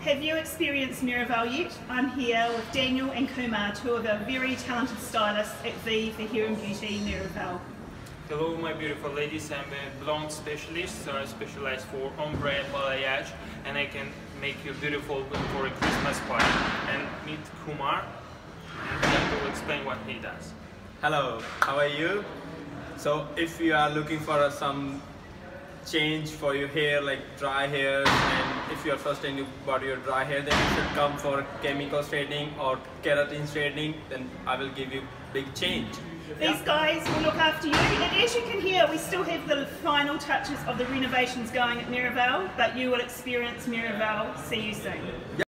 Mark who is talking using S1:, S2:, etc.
S1: Have you experienced Miraval yet? I'm here with Daniel and Kumar, two of our very talented stylists at V for Hair and Beauty Miraval.
S2: Hello my beautiful ladies, I'm a blonde specialist, so I specialize for ombre and balayage and I can make you beautiful for a Christmas party. And meet Kumar and he will explain what he does.
S3: Hello, how are you? So if you are looking for some change for your hair like dry hair and if you are first time you bought your dry hair then you should come for chemical straightening or keratin straightening then I will give you big change.
S1: These guys will look after you and as you can hear we still have the final touches of the renovations going at Miraval but you will experience Miraval. See you soon.